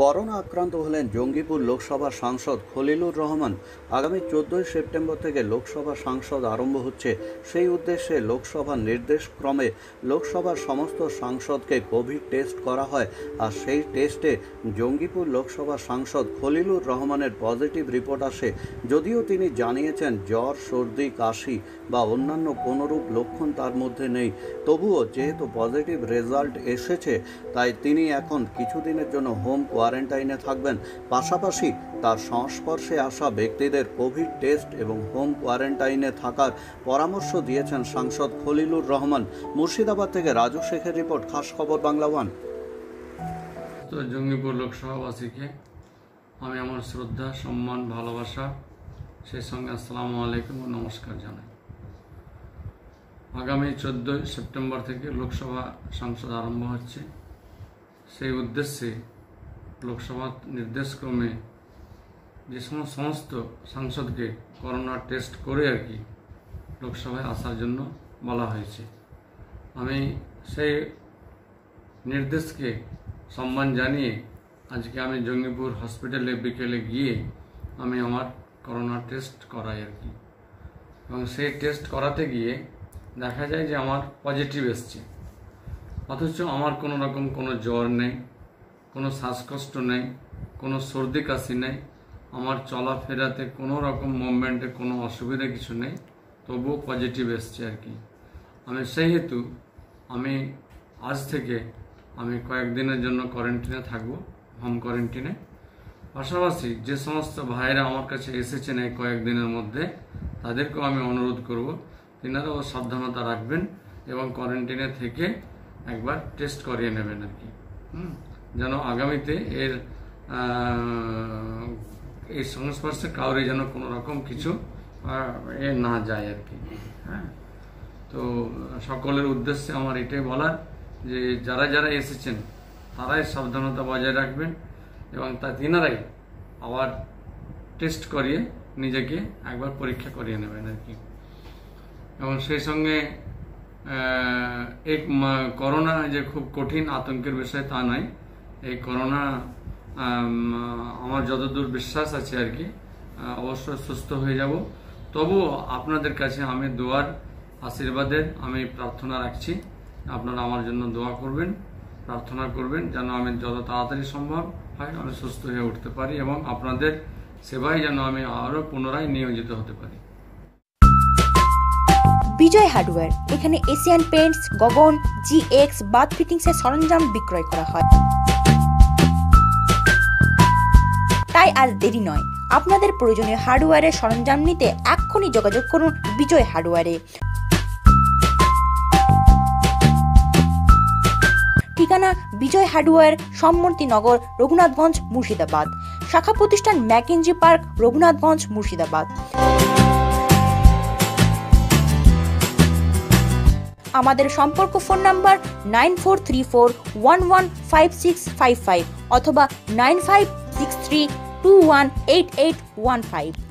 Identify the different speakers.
Speaker 1: Corona আক্রান্ত হলেন জঙ্গিপুর লোকসভার সাংসদ খলিলুর রহমান। আগামী চোদ্দোই সেপ্টেম্বর থেকে লোকসভা সাংসদ আরম্ভ হচ্ছে। সেই উদ্দেশ্যে লোকসভার নির্দেশক্রমে লোকসভার সমস্ত সাংসদকে কোভিড টেস্ট করা হয় আর সেই টেস্টে জঙ্গিপুর লোকসভা সাংসদ খলিলুর রহমানের পজিটিভ রিপোর্ট আসে। যদিও তিনি জানিয়েছেন জ্বর, সর্দি, কাশি বা অন্যান্য কোনোরূপ লক্ষণ তার মধ্যে নেই। তবুও যেহেতু পজিটিভ রেজাল্ট এসেছে, তাই তিনি এখন কিছুদিনের জন্য হোম কোয়ারেন্টাইনে থাকবেন। পাশাপাশি তার সংস্পর্শে আসা ব্যক্তিদের কোভিড টেস্ট এবং হোম কোয়ারেন্টাইনে থাকার পরামর্শ দিয়েছেন সাংসদ খলিলুর রহমান। মুর্শিদাবাদ থেকে রাজু শেখের রিপোর্ট খাস খবর বাংলা ওয়ান।
Speaker 2: তো জঙ্গিপুর লোকসভাবাসীকে আমি আমার শ্রদ্ধা, সম্মান, ভালোবাসা, সেই সঙ্গে আসসালামু আলাইকুম ও নমস্কার জানাই। আগামী চোদ্দোই সেপ্টেম্বর থেকে লোকসভা সংসদ আরম্ভ হচ্ছে। সেই উদ্দেশ্যে লোকসভা নির্দেশক্রমে যে সমস্ত সাংসদকে করোনা টেস্ট করে আর কি লোকসভায় আসার জন্য বলা হয়েছে। আমি সেই নির্দেশকে সম্মান জানিয়ে আজকে আমি জঙ্গিপুর হসপিটালে বিকেলে গিয়ে আমি আমার করোনা টেস্ট করাই আর কি। এবং সেই টেস্ট করাতে গিয়ে দেখা যায় যে আমার পজিটিভ এসছে। অথচ আমার কোনো রকম কোনো জ্বর নেই। কোনো শ্বাসকষ্ট নেই, কোনো সর্দি কাশি নেই, আমার চলাফেরাতে কোনো রকম মুভমেন্টে কোনো অসুবিধা কিছু নেই, তবুও পজিটিভ এসছে আর কি। আমি সেই হেতু আমি আজ থেকে আমি কয়েকদিনের জন্য কোয়ারেন্টিনে থাকব হোম কোয়ারেন্টিনে পাশাপাশি যে সমস্ত ভাইরা আমার কাছে এসেছেন এই কয়েকদিনের মধ্যে, তাদেরকেও আমি অনুরোধ করব, তিনারাও সাবধানতা রাখবেন এবং কোয়ারেন্টিনে থেকে একবার টেস্ট করিয়ে নেবেন আর কি। হুম? যেন আগামীতে এর এই সংস্পর্শে কাউরে যেন কোনো রকম কিছু এ না যায় আর কি। হ্যাঁ? তো সকলের উদ্দেশ্যে আমার এটাই বলার যে যারা যারা এসেছেন, তারাই সাবধানতা বজায় রাখবেন এবং তা তিনারাই আবার টেস্ট করিয়ে নিজেকে একবার পরীক্ষা করিয়ে নেবেন আর কি। এবং সেই সঙ্গে এক করোনা যে খুব কঠিন আতঙ্কের বিষয় তা নয় এই করোনা আমার যতদূর বিশ্বাস আছে আর কি অবশ্যই সুস্থ হয়ে যাব। তবু আপনাদের কাছে আমি দোয়ার আশীর্বাদের আমি প্রার্থনা রাখছি। আপনারা আমার জন্য দোয়া করবেন, প্রার্থনা করবেন যেন আমি যত তাড়াতাড়ি সম্ভব হয় আমি সুস্থ হয়ে উঠতে পারি এবং আপনাদের সেবায় যেন আমি আরও পুনরায় নিয়োজিত হতে পারি।
Speaker 3: বিজয় হার্ডওয়্যার, এখানে Asian Paints Gagan G X bath ফিটিংসের সরঞ্জাম বিক্রয় করা হয়। তাই আর দেরি নয়। আপনাদের প্রয়োজনীয় হার্ডওয়্যারের সরঞ্জাম নিতে এক্ষুনি যোগাযোগ করুন বিজয় হার্ডওয়্যারে। ঠিকানা বিজয় হার্ডওয়্যার সম্মতিনগর রঘুনাথগঞ্জ, মুর্শিদাবাদ। শাখা প্রতিষ্ঠান ম্যাকেঞ্জি পার্ক, রঘুনাথগঞ্জ, মুর্শিদাবাদ। আমাদের সম্পর্ক phone number nine four three four one one five six five five অথবা নাইন ফাইভ সিক্স থ্রি 218815.